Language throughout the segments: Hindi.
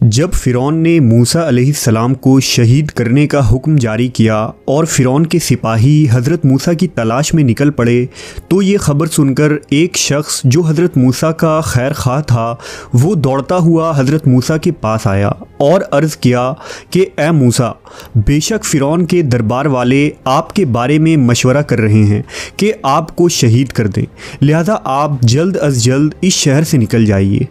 जब फ़िरौन ने मूसा अलैहिस्सलाम को शहीद करने का हुक्म जारी किया और फ़िरौन के सिपाही हज़रत मूसा की तलाश में निकल पड़े तो ये ख़बर सुनकर एक शख्स जो हज़रत मूसा का खैर खा था, वो दौड़ता हुआ हज़रत मूसा के पास आया और अर्ज़ किया कि, ए मूसा, बेशक फ़िरौन के दरबार वाले आपके बारे में मशवरा कर रहे हैं कि आपको शहीद कर दें, लिहाजा आप जल्द अज जल्द इस शहर से निकल जाइए।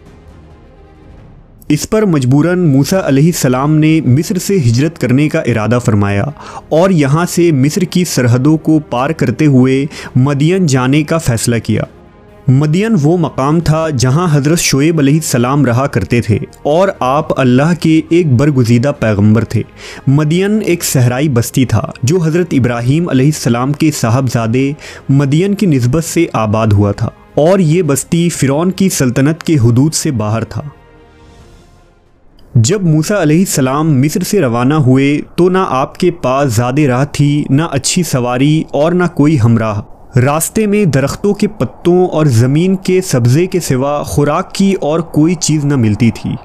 इस पर मजबूरन मूसा सलाम ने मिस्र से हिजरत करने का इरादा फरमाया और यहाँ से मिस्र की सरहदों को पार करते हुए मदियन जाने का फ़ैसला किया। मदियन वो मकाम था जहाँ हज़रत शोएब सलाम रहा करते थे और आप अल्लाह के एक बरगुजीदा पैगंबर थे। मदियन एक सहराई बस्ती था जो हज़रत इब्राहीम सलाम के साहबजादे मदियन की नस्बत से आबाद हुआ था और ये बस्ती फ़िरौन की सल्तनत के हदूद से बाहर था। जब मूसा सलाम मिस्र से रवाना हुए तो ना आपके पास ज़्यादा राह थी, ना अच्छी सवारी और ना कोई हमराह। रास्ते में दरख्तों के पत्तों और ज़मीन के सब्ज़े के सिवा खुराक की और कोई चीज़ न मिलती थी।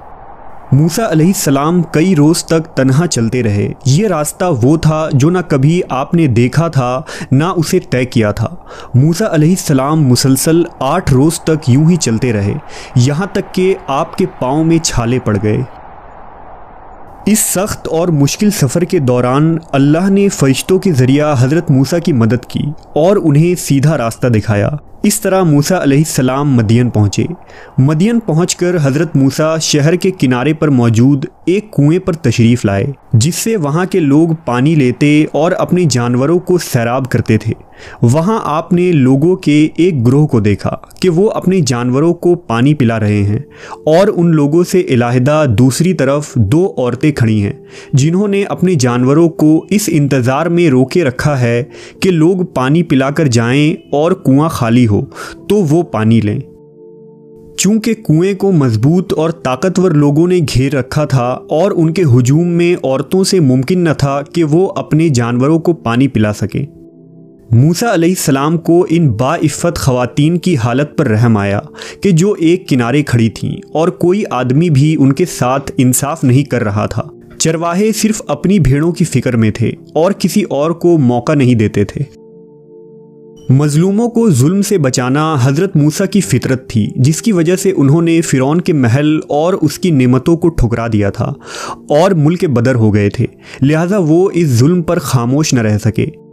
मूसा सलाम कई रोज़ तक तनहा चलते रहे। ये रास्ता वो था जो ना कभी आपने देखा था, ना उसे तय किया था। मूसा सलाम मुसलसल आठ रोज़ तक यूँ ही चलते रहे। यहाँ तक कि आपके पाँव में छाले पड़ गए। इस सख्त और मुश्किल सफ़र के दौरान अल्लाह ने फ़रिश्तों के ज़रिया हज़रत मूसा की मदद की और उन्हें सीधा रास्ता दिखाया। इस तरह मूसा सलाम मदियन पहुँचे। मदियन पहुंचकर हज़रत मूसा शहर के किनारे पर मौजूद एक कुएँ पर तशरीफ़ लाए, जिससे वहाँ के लोग पानी लेते और अपने जानवरों को सैराब करते थे। वहाँ आपने लोगों के एक ग्रोह को देखा कि वो अपने जानवरों को पानी पिला रहे हैं और उन लोगों से इलाहदा दूसरी तरफ़ दो औरतें खड़ी हैं, जिन्होंने अपने जानवरों को इस इंतज़ार में रोके रखा है कि लोग पानी पिलाकर जाएँ और कुआँ खाली हो। तो वो पानी लें। चूँकि कुएँ को मज़बूत और ताकतवर लोगों ने घेर रखा था और उनके हुजूम में औरतों से मुमकिन न था कि वो अपने जानवरों को पानी पिला सकें। मूसा सलाम को इन बाइफ़त ख़वातीन की हालत पर रहम आया कि जो एक किनारे खड़ी थीं और कोई आदमी भी उनके साथ इंसाफ नहीं कर रहा था। चरवाहे सिर्फ़ अपनी भेड़ों की फ़िक्र में थे और किसी और को मौका नहीं देते थे। मजलूमों को जुल्म से बचाना हज़रत मूसा की फितरत थी, जिसकी वजह से उन्होंने फ़िरौन के महल और उसकी नेमतों को ठुकरा दिया था और मुल्क बदर हो गए थे, लिहाजा वो इस जुल्म पर खामोश न रह सके।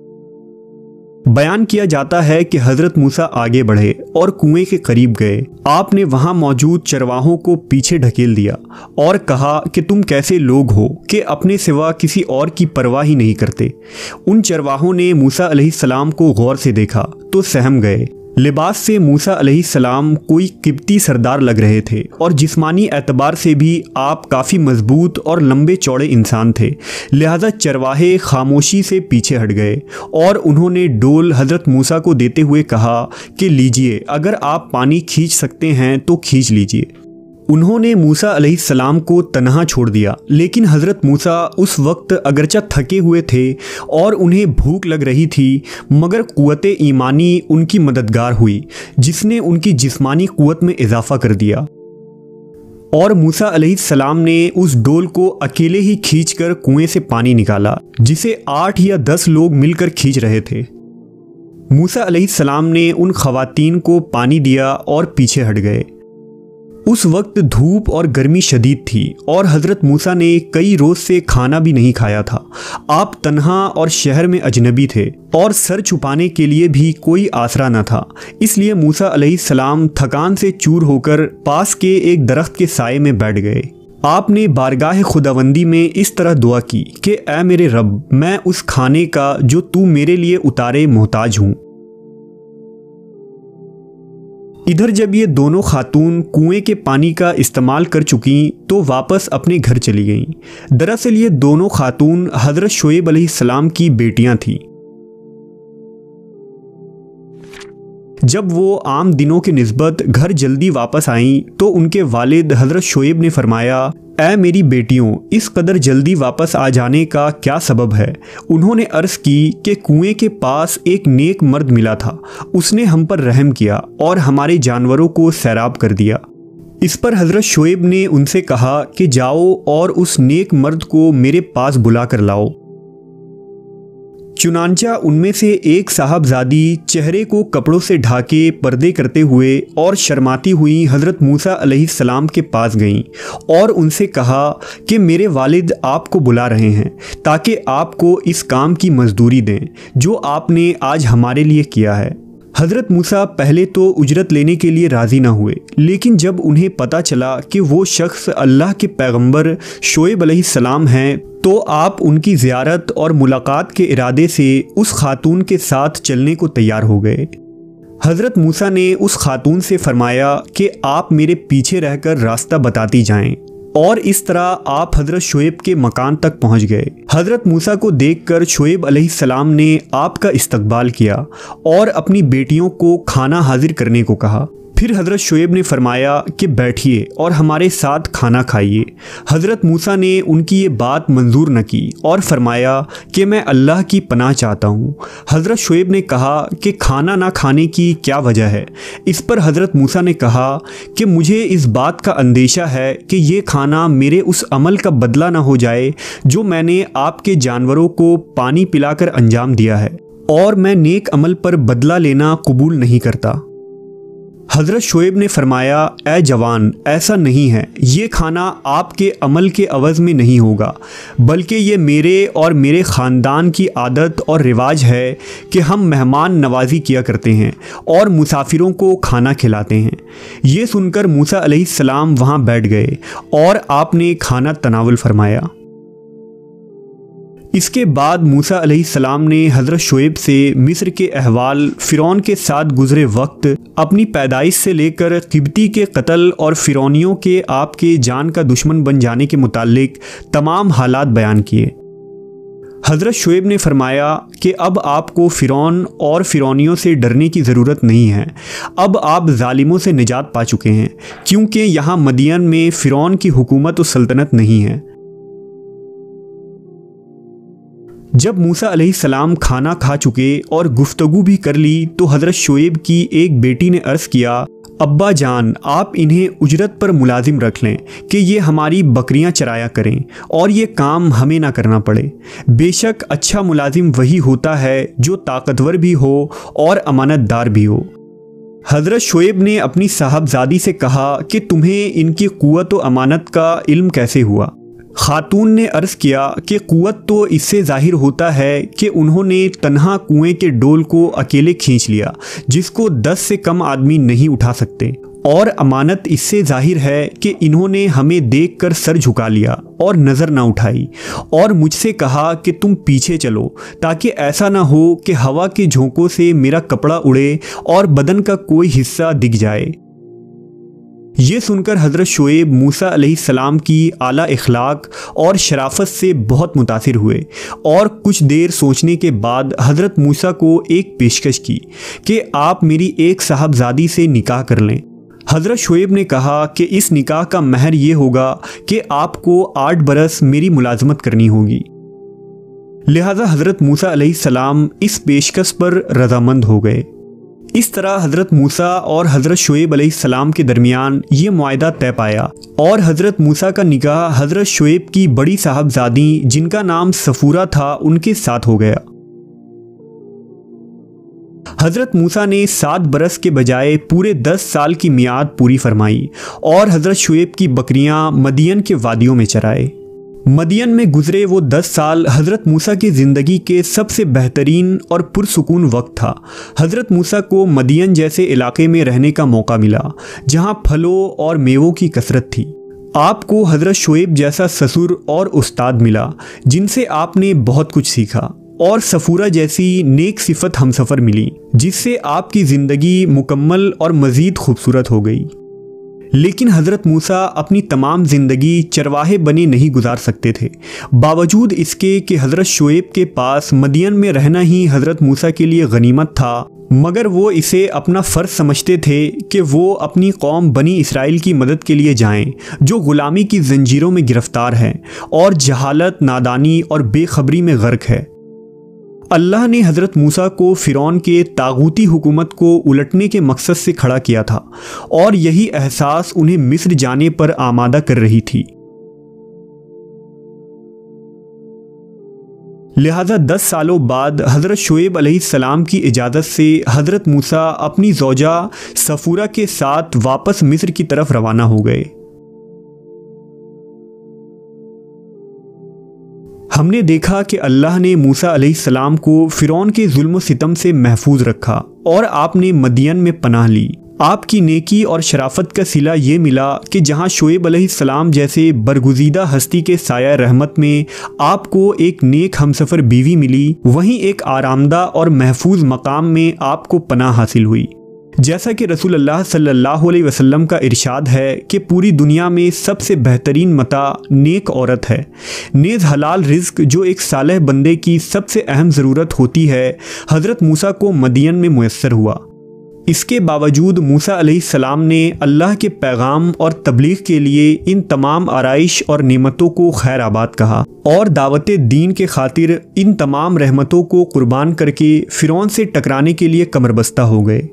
बयान किया जाता है कि हज़रत मूसा आगे बढ़े और कुएँ के करीब गए। आपने वहाँ मौजूद चरवाहों को पीछे ढकेल दिया और कहा कि तुम कैसे लोग हो कि अपने सिवा किसी और की परवाह ही नहीं करते। उन चरवाहों ने मूसा सलाम को गौर से देखा तो सहम गए। लिबास से मूसा सलाम कोई किब्ती सरदार लग रहे थे और जिस्मानी एतबार से भी आप काफ़ी मज़बूत और लंबे चौड़े इंसान थे। लिहाजा चरवाहे खामोशी से पीछे हट गए और उन्होंने डोल हज़रत मूसा को देते हुए कहा कि, लीजिए, अगर आप पानी खींच सकते हैं तो खींच लीजिए। उन्होंने मूसा सलाम को तनहा छोड़ दिया। लेकिन हज़रत मूसा उस वक्त अगरचा थके हुए थे और उन्हें भूख लग रही थी, मगर क़वत ईमानी उनकी मददगार हुई, जिसने उनकी जिस्मानी क़वत में इजाफ़ा कर दिया। और मूसा सलाम ने उस डोल को अकेले ही खींचकर कुएँ से पानी निकाला, जिसे आठ या दस लोग मिलकर खींच रहे थे। मूसा सलाम ने उन खवातीन को पानी दिया और पीछे हट गए। उस वक्त धूप और गर्मी शदीद थी और हज़रत मूसा ने कई रोज़ से खाना भी नहीं खाया था। आप तन्हा और शहर में अजनबी थे और सर छुपाने के लिए भी कोई आसरा न था। इसलिए मूसा सलाम थकान से चूर होकर पास के एक दरख्त के साय में बैठ गए। आपने बारगाह खुदावंदी में इस तरह दुआ की कि, ए मेरे रब, मैं उस खाने का जो तू मेरे लिए उतारे मोहताज हूँ। इधर जब ये दोनों खातून कुएँ के पानी का इस्तेमाल कर चुकी तो वापस अपने घर चली गईं। दरअसल ये दोनों खातून हज़रत शोएब सलाम की बेटियाँ थीं। जब वो आम दिनों के नस्बत घर जल्दी वापस आईं तो उनके वालिद हज़रत शोएब ने फरमाया ए मेरी बेटियों, इस कदर जल्दी वापस आ जाने का क्या सबब है? उन्होंने अर्ज़ की कि कुएँ के पास एक नेक मर्द मिला था। उसने हम पर रहम किया और हमारे जानवरों को सैराब कर दिया। इस पर हज़रत शोएब ने उनसे कहा कि जाओ और उस नेक मर्द को मेरे पास बुला कर लाओ। चुनांचा उनमें से एक साहबजादी चेहरे को कपड़ों से ढाके पर्दे करते हुए और शर्माती हुई हज़रत मूसा सलाम के पास गईं और उनसे कहा कि मेरे वालिद आपको बुला रहे हैं ताकि आपको इस काम की मजदूरी दें, जो आपने आज हमारे लिए किया है। हज़रत मूसा पहले तो उजरत लेने के लिए राज़ी ना हुए, लेकिन जब उन्हें पता चला कि वो शख्स अल्लाह के पैगंबर शोएब सलाम हैं तो आप उनकी ज़ियारत और मुलाकात के इरादे से उस खातून के साथ चलने को तैयार हो गए। हज़रत मूसा ने उस खातून से फरमाया कि आप मेरे पीछे रहकर रास्ता बताती जाएँ और इस तरह आप हज़रत शुएब के मकान तक पहुँच गए। हज़रत मूसा को देखकर शुएब सलाम ने आपका इस्तकबाल किया और अपनी बेटियों को खाना हाजिर करने को कहा। फिर हज़रत शुएब ने फरमाया कि बैठिए और हमारे साथ खाना खाइए। हज़रत मूसा ने उनकी ये बात मंजूर न की और फरमाया कि मैं अल्लाह की पनाह चाहता हूँ। हज़रत शुएब ने कहा कि खाना ना खाने की क्या वजह है? इस पर हज़रत मूसा ने कहा कि मुझे इस बात का अंदेशा है कि ये खाना मेरे उस अमल का बदला ना हो जाए जो मैंने आपके जानवरों को पानी पिलाकर अंजाम दिया है और मैं नेक अमल पर बदला लेना कबूल नहीं करता। हज़रत शोएब ने फरमाया ए जवान, ऐसा नहीं है। ये खाना आपके अमल के अवज़ में नहीं होगा, बल्कि ये मेरे और मेरे ख़ानदान की आदत और रिवाज है कि हम मेहमान नवाजी किया करते हैं और मुसाफिरों को खाना खिलाते हैं। ये सुनकर मूसा सलाम वहाँ बैठ गए और आपने खाना तनावल फरमाया। इसके बाद मूसा सलाम ने हज़रत शुएब से मिस्र के अहवाल, फ़िरौन के साथ गुजरे वक्त अपनी पैदाइश से लेकर तिब्ती के कत्ल और फ़िरौनियों के आपके जान का दुश्मन बन जाने के मुतालिक तमाम हालात बयान किए। हज़रत शुएब ने फरमाया कि अब आपको फ़िरौन और फ़िरौनियों से डरने की ज़रूरत नहीं है। अब आप ालिमों से निजात पा चुके हैं, क्योंकि यहाँ मदियन में फ़िरौन की हुकूमत और सल्तनत नहीं है। जब मूसा सलाम खाना खा चुके और गुफ्तगु भी कर ली तो हज़रत शोएब की एक बेटी ने अर्ज़ किया, अब्बा जान, आप इन्हें उजरत पर मुलाजिम रख लें कि ये हमारी बकरियाँ चराया करें और ये काम हमें ना करना पड़े। बेशक अच्छा मुलाजिम वही होता है जो ताकतवर भी हो और अमानतदार भी हो। हज़रत शोएब ने अपनी साहबजादी से कहा कि तुम्हें इनकी क़वत व अमानत का इल्म कैसे हुआ? खातून ने अर्ज़ किया कि कुत तो इससे ज़ाहिर होता है कि उन्होंने तनहा कुएँ के डोल को अकेले खींच लिया, जिसको दस से कम आदमी नहीं उठा सकते। और अमानत इससे ज़ाहिर है कि इन्होंने हमें देखकर सर झुका लिया और नज़र ना उठाई और मुझसे कहा कि तुम पीछे चलो, ताकि ऐसा ना हो कि हवा के झोंकों से मेरा कपड़ा उड़े और बदन का कोई हिस्सा दिख जाए। ये सुनकर हज़रत शुएब मूसा सलाम की आला इखलाक और शराफत से बहुत मुतासर हुए और कुछ देर सोचने के बाद हज़रत मूसा को एक पेशकश की कि आप मेरी एक साहबजादी से निकाह कर लें। हज़रत शुएब ने कहा कि इस निकाह का महर ये होगा कि आपको आठ बरस मेरी मुलाजमत करनी होगी। लिहाजा हज़रत मूसा सलाम इस पेशकश पर रजामंद हो गए। इस तरह हज़रत मूसा और हज़रत शुएब सलाम के दरमियान ये माहा तय पाया। और हज़रत मूसा का निकाह हज़रत शुएब की बड़ी साहबजादी, जिनका नाम सफूरा था, उनके साथ हो गया। हज़रत मूसा ने सात बरस के बजाय पूरे दस साल की मियाद पूरी फरमाई और हज़रत शुएब की बकरियाँ मदियन के वादियों में चराए। मदियन में गुजरे वो दस साल हज़रत मूसा की ज़िंदगी के सबसे बेहतरीन और पुरसकून वक्त था। हज़रत मूसा को मदियन जैसे इलाके में रहने का मौका मिला, जहाँ फलों और मेवों की कसरत थी। आपको हज़रत शुएब जैसा ससुर और उस्ताद मिला, जिनसे आपने बहुत कुछ सीखा, और सफूरा जैसी नेक सिफत हमसफ़र मिली, जिससे आपकी ज़िंदगी मुकम्मल और मज़ीद खूबसूरत हो गई। लेकिन हज़रत मूसा अपनी तमाम ज़िंदगी चरवाहे बने नहीं गुजार सकते थे। बावजूद इसके कि हज़रत शुएब के पास मदियन में रहना ही हज़रत मूसा के लिए गनीमत था मगर वो इसे अपना फ़र्ज़ समझते थे कि वो अपनी कौम बनी इसराइल की मदद के लिए जाएँ, जो ग़ुलामी की जंजीरों में गिरफ़्तार है और जहालत नादानी और बेखबरी में गर्क है। अल्लाह ने हज़रत मूसा को फ़िरौन के तागूती हुकूमत को उलटने के मकसद से खड़ा किया था और यही एहसास उन्हें मिस्र जाने पर आमादा कर रही थी। लिहाजा दस सालों बाद हज़रत शुएब सलाम की इजाज़त से हज़रत मूसा अपनी जोजा सफूरा के साथ वापस मिस्र की तरफ़ रवाना हो गए। हमने देखा कि अल्लाह ने मूसा सलाम को फ़िरौन के जुल्म सितम से महफूज रखा और आपने मदियन में पनाह ली। आपकी नेकी और शराफत का सिला ये मिला कि जहाँ शोएब सलाम जैसे बरगुजीदा हस्ती के साया रहमत में आपको एक नेक हमसफ़र बीवी मिली, वहीं एक आरामदा और महफूज मकाम में आपको पनाह हासिल हुई। जैसा कि रसूल अल्लाह सल्लल्लाहु अलैहि वसल्लम का इरशाद है कि पूरी दुनिया में सबसे बेहतरीन मता नेक औरत है। नेज़ हलाल रिज्क जो एक सालह बंदे की सबसे अहम ज़रूरत होती है, हज़रत मूसा को मदियन में मैसर हुआ। इसके बावजूद मूसा सलाम ने अल्लाह के पैगाम और तबलीग के लिए इन तमाम आरइश और नेमतों को खैर आबाद कहा और दावत दीन के खातिर इन तमाम रहमतों को कुर्बान करके फ़िरौन से टकराने के लिए कमरबस्ता हो गए।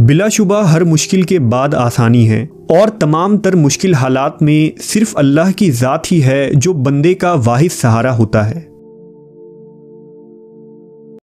बिलाशुबा हर मुश्किल के बाद आसानी है और तमाम तर मुश्किल हालात में सिर्फ़ अल्लाह की ज़ात ही है जो बंदे का वाहिद सहारा होता है।